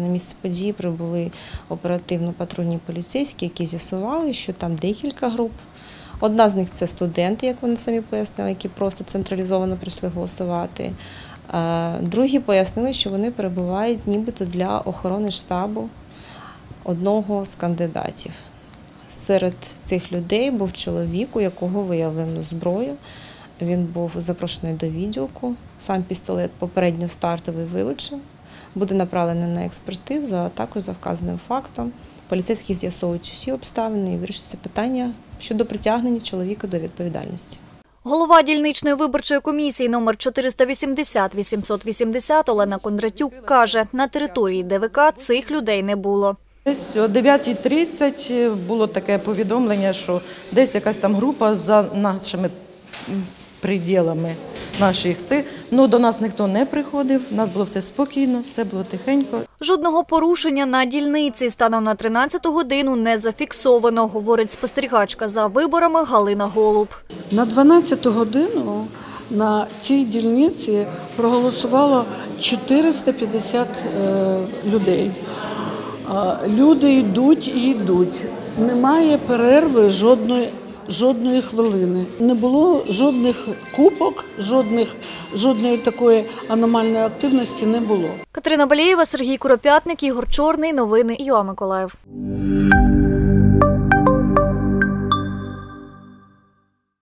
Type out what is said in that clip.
На місце події прибули оперативно-патрульні поліцейські, які з'ясували, що там декілька груп. Одна з них це студенти, як вони самі пояснили, які просто централізовано прийшли голосувати. Другі пояснили, що вони перебувають нібито для охорони штабу одного з кандидатів. Серед цих людей був чоловік, у якого виявлено зброю. Він був запрошений до відділку. Сам пістолет попередньо стартовий вилучив. Буде направлений на експертизу, а також за вказаним фактом. Поліцейські з'ясовують усі обставини і вирішується питання щодо притягнення чоловіка до відповідальності. Голова дільничної виборчої комісії номер 480-880 Олена Кондратюк каже, на території ДВК цих людей не було. Десь о 9.30 було таке повідомлення, що десь якась там група за нашими приділами наших цих. Ну, до нас ніхто не приходив, у нас було все спокійно, все було тихенько. Жодного порушення на дільниці станом на 13 годину не зафіксовано, говорить спостерігачка за виборами Галина Голуб. На 12 годину на цій дільниці проголосувало 450 е, людей. А, Люди йдуть і йдуть. Немає перерви жодної, жодної хвилини. Не було жодних купок, жодних, жодної такої аномальної активності не було. Катерина Балєєва, Сергій Куропятник, Ігор Чорний. Новини Йоа Миколаїв.